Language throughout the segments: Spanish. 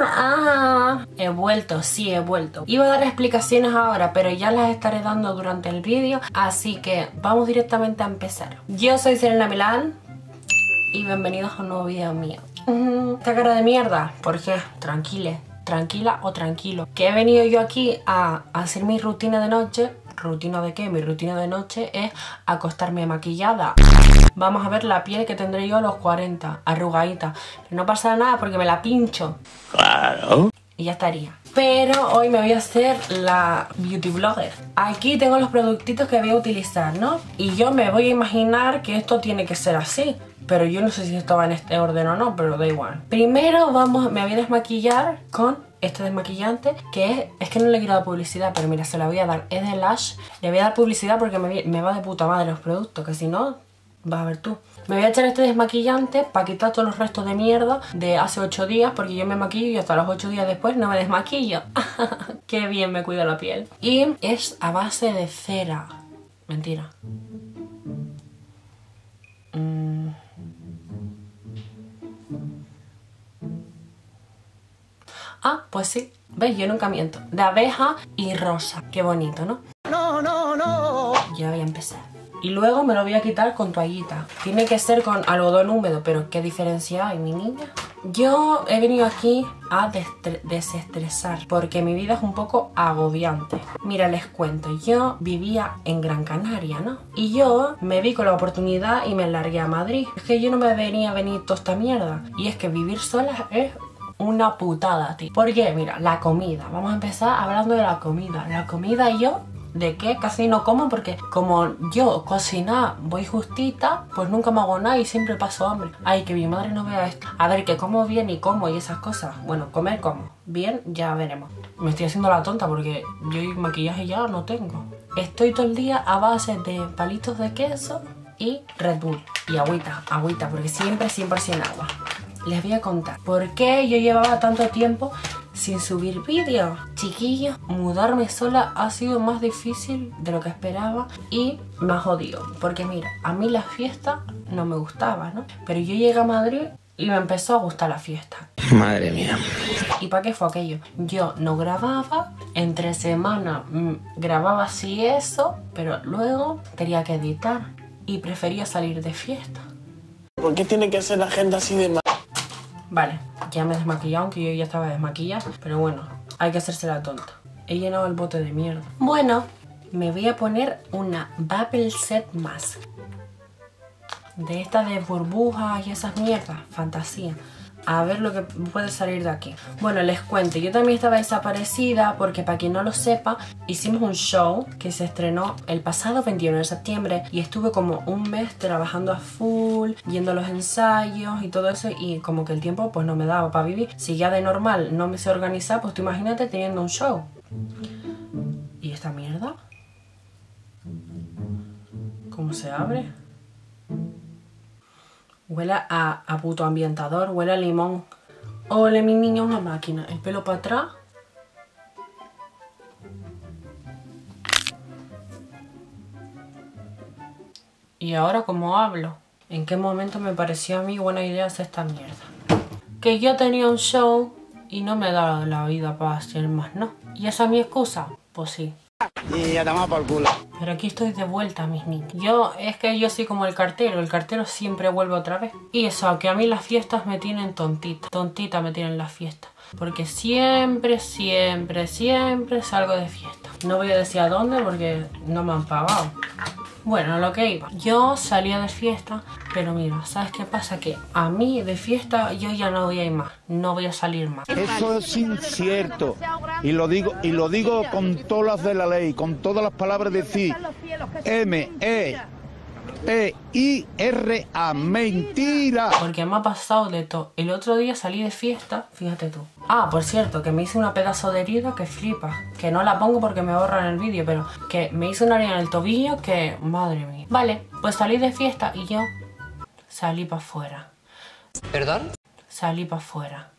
Ah, he vuelto, sí he vuelto. Iba a dar explicaciones ahora, pero ya las estaré dando durante el vídeo, así que vamos directamente a empezar. Yo soy Serena Milán y bienvenidos a un nuevo vídeo mío. Esta cara de mierda, ¿por qué? Tranquile, tranquila o tranquilo. Que he venido yo aquí a hacer mi rutina de noche ¿Rutina de qué? Mi rutina de noche es acostarme maquillada. Vamos a ver la piel que tendré yo a los 40, arrugadita. Pero no pasa nada porque me la pincho. Claro. Y ya estaría. Pero hoy me voy a hacer la beauty blogger. Aquí tengo los productitos que voy a utilizar, ¿no? Y yo me voy a imaginar que esto tiene que ser así. Pero yo no sé si esto va en este orden o no, pero da igual. Primero vamos, me voy a desmaquillar con este desmaquillante que es, es que no le quiero dar publicidad, pero mira, se la voy a dar. Es de Lash. Le voy a dar publicidad porque me, me va de puta madre los productos, que si no, vas a ver tú. Me voy a echar este desmaquillante para quitar todos los restos de mierda de hace 8 días, porque yo me maquillo y hasta los 8 días después no me desmaquillo. Qué bien me cuido la piel. Y es a base de cera. Mentira. Ah, pues sí. ¿Veis? Yo nunca miento. De abeja y rosa. Qué bonito, ¿no? No, no, no. Ya voy a empezar. Y luego me lo voy a quitar con toallita. Tiene que ser con algodón húmedo, pero ¿qué diferencia hay, mi niña? Yo he venido aquí a desestresar porque mi vida es un poco agobiante. Mira, les cuento, yo vivía en Gran Canaria, ¿no? Y yo me vi con la oportunidad y me largué a Madrid. Es que yo no me venía a venir toda esta mierda. Y es que vivir sola es una putada, tío. Porque, mira, la comida. Vamos a empezar hablando de la comida. La comida y yo de qué casi no como porque como yo cocinar voy justita, pues nunca me hago nada y siempre paso hambre. Ay, que mi madre no vea esto. A ver, que como bien y como y esas cosas. Bueno, comer como. Bien, ya veremos. Me estoy haciendo la tonta porque yo maquillaje ya no tengo. Estoy todo el día a base de palitos de queso y Red Bull. Y agüita, agüita, porque siempre, siempre sin agua les voy a contar por qué yo llevaba tanto tiempo sin subir vídeos. Chiquillos, mudarme sola ha sido más difícil de lo que esperaba y más jodido. Porque mira, a mí la fiesta no me gustaba, ¿no? Pero yo llegué a Madrid y me empezó a gustar la fiesta. Madre mía. ¿Y para qué fue aquello? Yo no grababa, entre semana mm, grababa así eso, pero luego tenía que editar y prefería salir de fiesta. ¿Por qué tiene que ser la agenda así de Vale, ya me he desmaquillado, aunque yo ya estaba desmaquillada. Pero bueno, hay que hacerse la tonta. He llenado el bote de mierda. Bueno, me voy a poner una Bubble Set Mask. De esta de burbujas y esas mierdas. Fantasía a ver lo que puede salir de aquí. Bueno, les cuento, yo también estaba desaparecida porque para quien no lo sepa, hicimos un show que se estrenó el pasado 21 de septiembre y estuve como un mes trabajando a full, yendo los ensayos y todo eso y como que el tiempo pues no me daba para vivir. Si ya de normal no me sé organizar, pues tú imagínate teniendo un show. ¿Y esta mierda? ¿Cómo se abre? Huele a, a puto ambientador, huele a limón. Ole, mi niña, una máquina. El pelo para atrás. Y ahora, ¿cómo hablo? ¿En qué momento me pareció a mí buena idea hacer esta mierda? Que yo tenía un show y no me daba la vida para hacer más, ¿no? ¿Y esa es mi excusa? Pues sí. Y ya te por culo. Pero aquí estoy de vuelta, mis niños. Yo, es que yo soy como el cartero. El cartero siempre vuelve otra vez. Y eso, que a mí las fiestas me tienen tontita. Tontita me tienen las fiestas. Porque siempre, siempre, siempre salgo de fiesta. No voy a decir a dónde porque no me han pagado. Bueno, lo que iba. Yo salía de fiesta, pero mira, ¿sabes qué pasa? Que a mí de fiesta yo ya no voy a ir más, no voy a salir más. Eso es incierto. Y lo digo, y lo digo con todas las de la ley, con todas las palabras de sí. M, E, P-I-R-A. Mentira. Porque me ha pasado de todo. El otro día salí de fiesta, fíjate tú. Ah, por cierto, que me hice una pedazo de herida que flipa. Que no la pongo porque me borran el vídeo, pero que me hice una herida en el tobillo que... Madre mía. Vale, pues salí de fiesta y yo salí para afuera. ¿Perdón? Salí para afuera.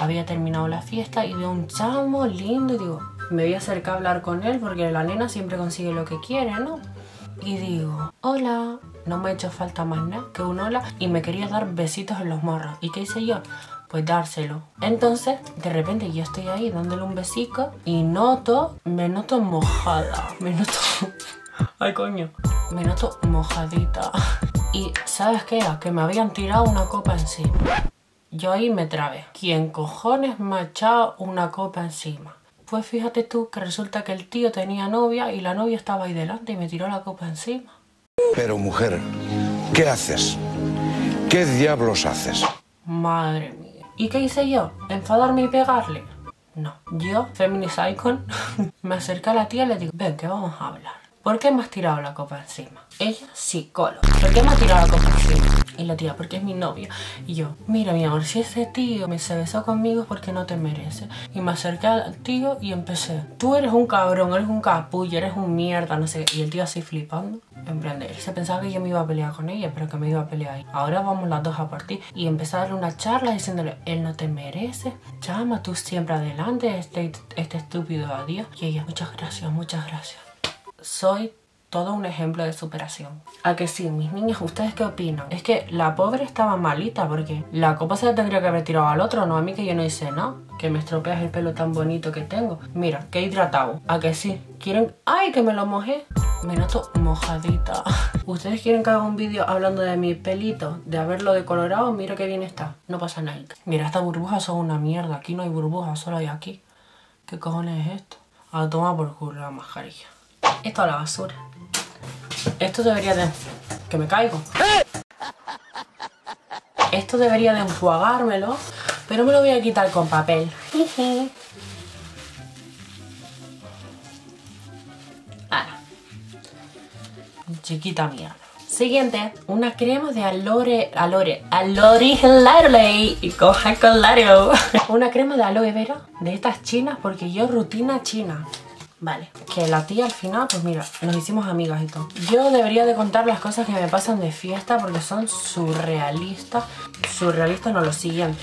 Había terminado la fiesta y veo un chamo lindo y digo, me voy a acercar a hablar con él porque la nena siempre consigue lo que quiere, ¿no? y digo, hola, no me ha hecho falta más nada que un hola y me quería dar besitos en los morros. ¿Y qué hice yo? Pues dárselo. Entonces, de repente yo estoy ahí dándole un besico y noto, me noto mojada, me noto... Ay, coño. Me noto mojadita. Y, ¿sabes qué? que me habían tirado una copa encima. Yo ahí me trabé. ¿Quién cojones me ha echado una copa encima? Pues fíjate tú que resulta que el tío tenía novia y la novia estaba ahí delante y me tiró la copa encima. Pero mujer, ¿qué haces? ¿Qué diablos haces? Madre mía. ¿Y qué hice yo? ¿Enfadarme y pegarle? No. Yo, feminist icon, me acerqué a la tía y le digo, ven que vamos a hablar. ¿Por qué me has tirado la copa encima? Ella, psicóloga. ¿Por qué me ha tirado la copa encima? Y la tía, porque es mi novio. Y yo, mira mi amor, si ese tío me se besó conmigo es porque no te merece. Y me acerqué al tío y empecé. Tú eres un cabrón, eres un capullo, eres un mierda, no sé. Y el tío así flipando. En plan, él se pensaba que yo me iba a pelear con ella, pero que me iba a pelear. Ahora vamos las dos a partir. Y empecé a darle una charla diciéndole, él no te merece. Llama tú siempre adelante, este, este estúpido adiós. Y ella, muchas gracias, muchas gracias soy todo un ejemplo de superación. A que sí, mis niñas, ¿ustedes qué opinan? Es que la pobre estaba malita porque la copa se la tendría que haber tirado al otro, no a mí que yo no hice nada. Que me estropeas el pelo tan bonito que tengo. Mira, que hidratado. A que sí. ¿Quieren? ¡Ay, que me lo mojé! Me noto mojadita. ¿Ustedes quieren que haga un vídeo hablando de mi pelito? De haberlo decolorado. Mira qué bien está. No pasa nada. Mira, estas burbujas son una mierda. Aquí no hay burbujas, solo hay aquí. ¿Qué cojones es esto? A tomar por culo la mascarilla. Esto a la basura. Esto debería de... Que me caigo. Esto debería de enjuagármelo, pero me lo voy a quitar con papel. Ahora. Chiquita mierda. Siguiente, una crema de alore, alore, alore y coja con lario. Una crema de aloe vera de estas chinas porque yo rutina china. Vale, que la tía al final, pues mira, nos hicimos amigas y todo. Yo debería de contar las cosas que me pasan de fiesta porque son surrealistas. Surrealistas no, lo siguiente.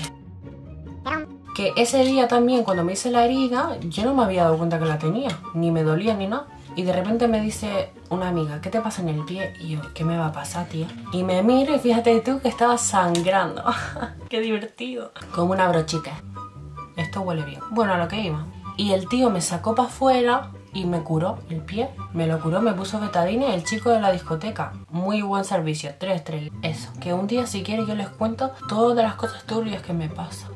Que ese día también, cuando me hice la herida, yo no me había dado cuenta que la tenía. Ni me dolía ni nada. Y de repente me dice una amiga, ¿qué te pasa en el pie? Y yo, ¿qué me va a pasar, tía? Y me miro y fíjate tú que estaba sangrando. ¡Qué divertido! Como una brochica. Esto huele bien. Bueno, a lo que iba. Y el tío me sacó para afuera y me curó el pie. Me lo curó, me puso betadine el chico de la discoteca. Muy buen servicio, tres estrellas. Eso, que un día si quiere yo les cuento todas las cosas turbias que me pasan.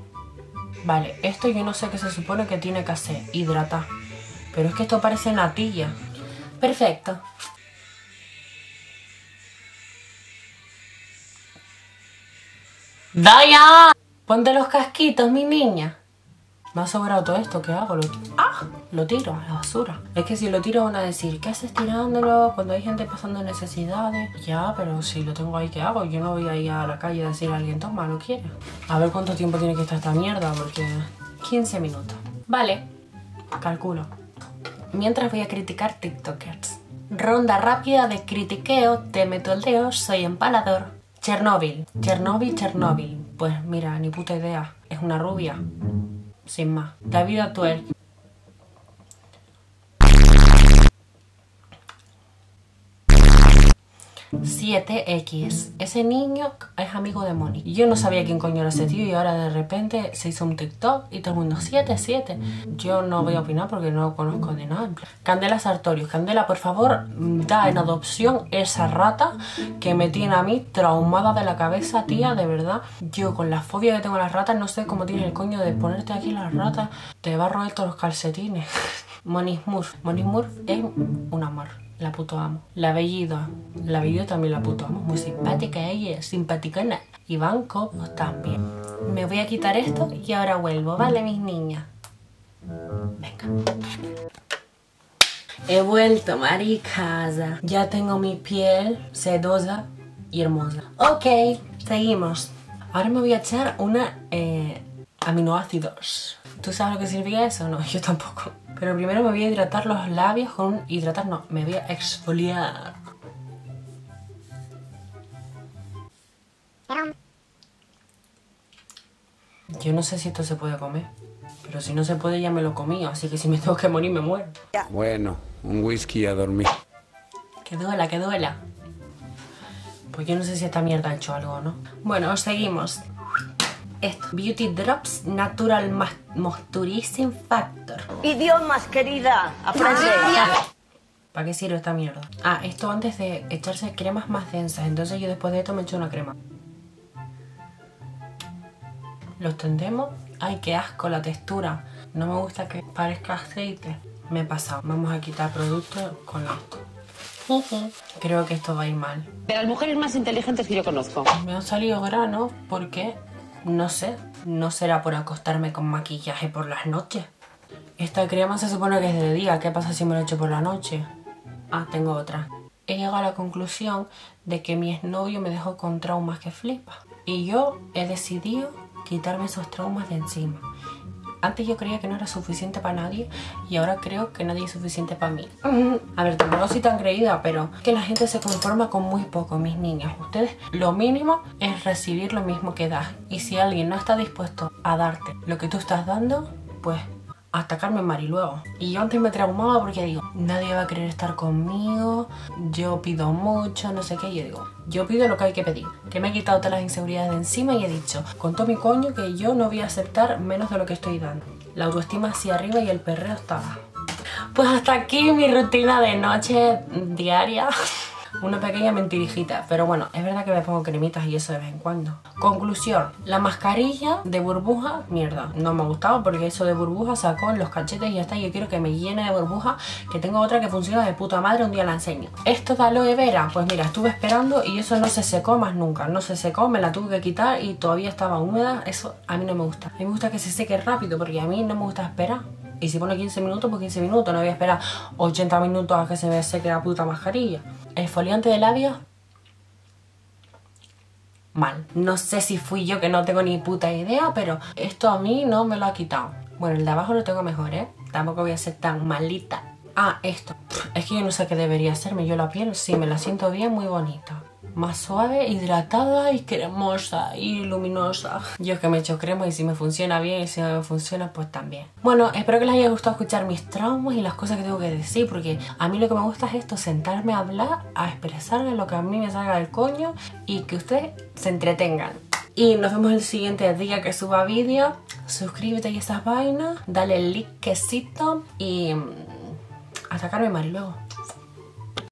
Vale, esto yo no sé qué se supone que tiene que hacer, hidratar. Pero es que esto parece natilla. Perfecto. ¡Daya! Ponte los casquitos, mi niña. Me ha sobrado todo esto, ¿qué hago? Lo, ¡Ah! Lo tiro a la basura. Es que si lo tiro van a decir, ¿qué haces tirándolo cuando hay gente pasando necesidades? Ya, pero si lo tengo ahí, ¿qué hago? Yo no voy a ir a la calle a decir a alguien, toma, lo quiere. A ver cuánto tiempo tiene que estar esta mierda, porque 15 minutos. Vale, calculo. Mientras voy a criticar TikTokers. Ronda rápida de critiqueo, te meto el dedo, soy empalador. Chernobyl, Chernobyl, Chernobyl. Pues mira, ni puta idea. Es una rubia sin más. David Atuel. 7X. Ese niño es amigo de Moni. Yo no sabía quién coño era ese tío y ahora de repente se hizo un TikTok y todo el mundo 7, 7. Yo no voy a opinar porque no conozco de nada. Candela Sartorius. Candela, por favor, da en adopción esa rata que me tiene a mí traumada de la cabeza, tía, de verdad. Yo con la fobia que tengo a las ratas no sé cómo tienes el coño de ponerte aquí las ratas. Te va a robar todos los calcetines. Moni Murph. Moni Murph es un amor la puto amo. La Bellido, la Bellido también la puto amo. Muy simpática ella, simpaticona. Iván Cobos también. Me voy a quitar esto y ahora vuelvo, ¿vale, mis niñas? Venga. He vuelto, maricasa. Ya tengo mi piel sedosa y hermosa. Ok, seguimos. Ahora me voy a echar una eh, aminoácidos. ¿Tú sabes lo que significa eso? No, yo tampoco. Pero primero me voy a hidratar los labios con hidratar, no, me voy a exfoliar. Yo no sé si esto se puede comer, pero si no se puede ya me lo comí, así que si me tengo que morir me muero. Bueno, un whisky a dormir. Que duela, que duela. Pues yo no sé si esta mierda ha hecho algo, ¿no? Bueno, seguimos. Esto, Beauty Drops Natural Moisturizing Factor. Idiomas, querida, aprende. ¿Para qué sirve esta mierda? Ah, esto antes de echarse cremas más densas. Entonces yo después de esto me echo una crema. Los tendemos. Ay, qué asco la textura. No me gusta que parezca aceite. Me he pasado. Vamos a quitar productos con esto. Creo que esto va a ir mal. De las mujeres más inteligentes que yo conozco. Me han salido granos porque, no sé, no será por acostarme con maquillaje por las noches. Esta crema se supone que es de día. ¿Qué pasa si me lo echo por la noche? Ah, tengo otra. He llegado a la conclusión de que mi exnovio me dejó con traumas que flipa. Y yo he decidido quitarme esos traumas de encima. Antes yo creía que no era suficiente para nadie y ahora creo que nadie es suficiente para mí. A ver, tampoco soy tan creída, pero que la gente se conforma con muy poco, mis niñas. Ustedes lo mínimo es recibir lo mismo que das. Y si alguien no está dispuesto a darte lo que tú estás dando, pues atacarme Mari luego. Y yo antes me traumaba porque digo, nadie va a querer estar conmigo, yo pido mucho, no sé qué. Y yo digo, yo pido lo que hay que pedir. Que me he quitado todas las inseguridades de encima y he dicho, con todo mi coño, que yo no voy a aceptar menos de lo que estoy dando. La autoestima hacia arriba y el perreo está abajo. Pues hasta aquí mi rutina de noche diaria. una pequeña mentirijita. Pero bueno, es verdad que me pongo cremitas y eso de vez en cuando. Conclusión, la mascarilla de burbuja, mierda, no me ha gustado porque eso de burbuja sacó en los cachetes y ya está. Yo quiero que me llene de burbuja, que tengo otra que funciona de puta madre, un día la enseño. Esto de aloe vera, pues mira, estuve esperando y eso no se secó más nunca. No se secó, me la tuve que quitar y todavía estaba húmeda. Eso a mí no me gusta. A mí me gusta que se seque rápido porque a mí no me gusta esperar. Y si pone 15 minutos, pues 15 minutos. No voy a esperar 80 minutos a que se me seque la puta mascarilla. El foliante de labios. Mal. No sé si fui yo que no tengo ni puta idea, pero esto a mí no me lo ha quitado. Bueno, el de abajo lo tengo mejor, ¿eh? Tampoco voy a ser tan malita. Ah, esto. Es que yo no sé qué debería hacerme. Yo la piel, sí, me la siento bien, muy bonita más suave, hidratada y cremosa y luminosa. Yo es que me echo crema y si me funciona bien y si no me funciona, pues también. Bueno, espero que les haya gustado escuchar mis traumas y las cosas que tengo que decir, porque a mí lo que me gusta es esto, sentarme a hablar, a expresarle lo que a mí me salga del coño y que ustedes se entretengan. Y nos vemos el siguiente día que suba vídeo. Suscríbete y esas vainas, dale el likecito y mm, atacarme Mari luego.